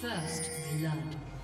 First blood.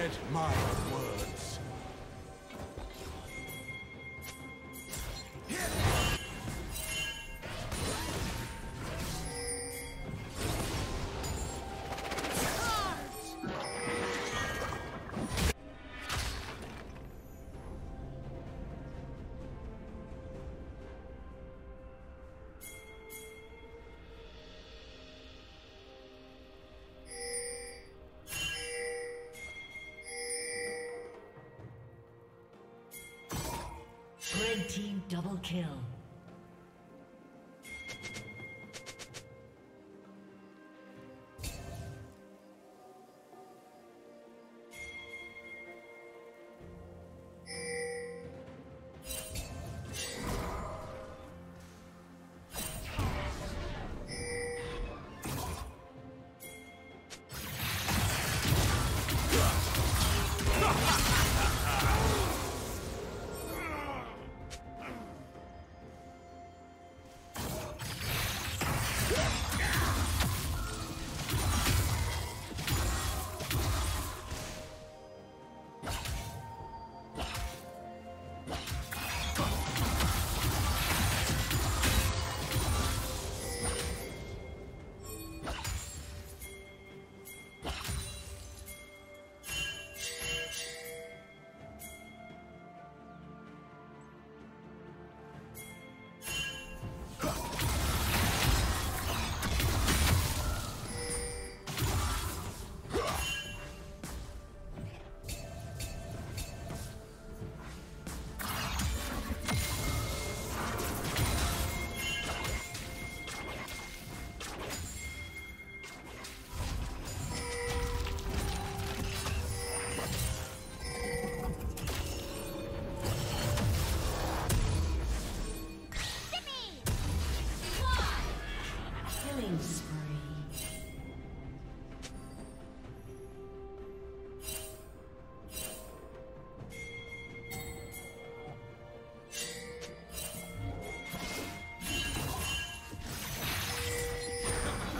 Spread my. Double kill.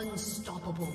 Unstoppable.